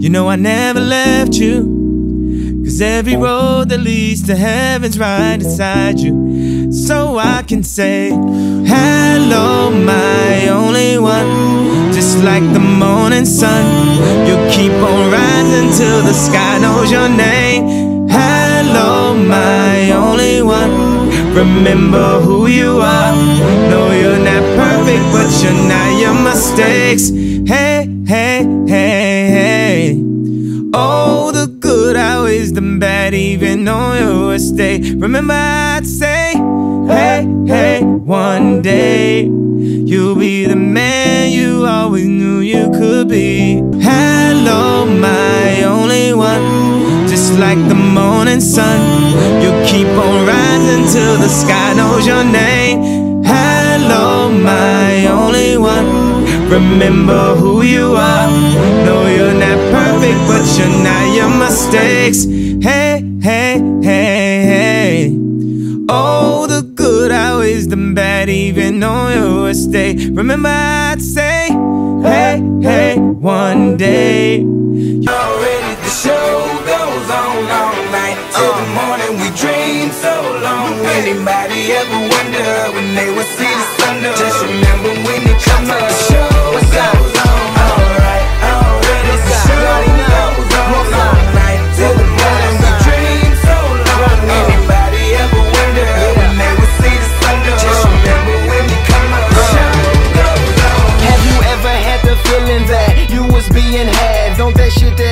You know I never left you. Cause every road that leads to heaven's right inside you. So I can say, Hello, my only one. Just like the morning sun, you keep on rising till the sky knows your name. Hello, my only one. Remember who you are. No, you're not perfect, but you're not your mistakes. Hey, bad, even on your estate. Remember, I'd say, hey, hey, one day you'll be the man you always knew you could be. Hello, my only one. Just like the morning sun, you keep on rising till the sky knows your name. Hello, my only one. Remember who you are. Mistakes. Hey, hey, hey, hey. Oh, the good outweighs the bad, even on your estate. Remember, I'd say, hey, hey, one day. You already the show goes on all night till the morning. We dream so long. Anybody ever wonder when they would see the sun? Just remember when it comes up.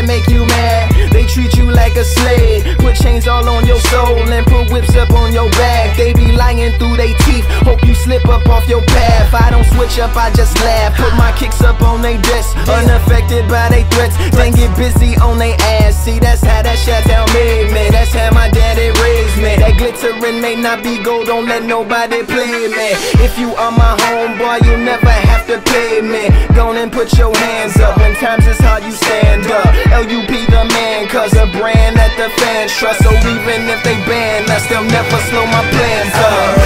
Make you mad? They treat you like a slave, put chains all on your soul and put whips up on your back. They be lying through they teeth, hope you slip up off your path. I don't switch up, I just laugh. Put my kicks up on they desk, unaffected by they threats. Then get busy on they ass. See, that's how that shit tell me, man. That's how my daddy raised me. That glittering may not be gold, don't let nobody play me. If you are my homeboy, you never to pay. Go and put your hands up. When times is hard, you stand up. Lupe the man, cause a brand that the fans trust. So even if they ban us, they'll never slow my plans up.